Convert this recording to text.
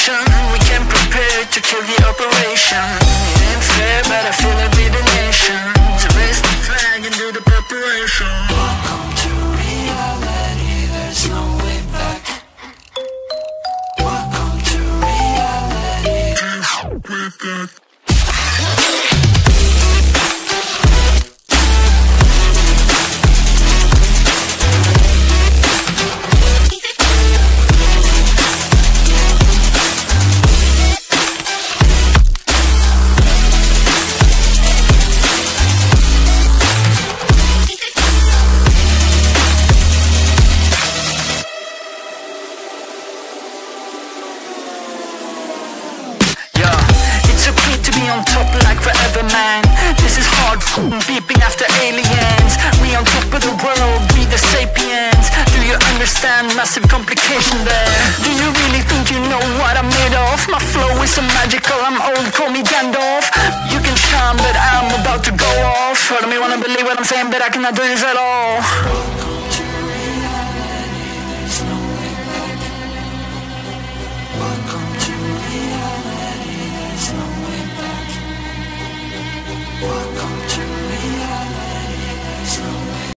situation We can prepare to kill the operation. It ain't fair but I feel it be the nation. To raise the flag and do the preparation. Welcome to reality, there's no way back. Welcome to reality, there's no way back on top like forever, man. This is hard, beeping after aliens. We on top of the world, we the sapiens. Do you understand massive complication there? Do you really think you know what I'm made of? My flow is so magical, I'm old, call me Gandalf. You can charm, but I'm about to go off. Of me wanna believe what I'm saying, but I cannot do this at all.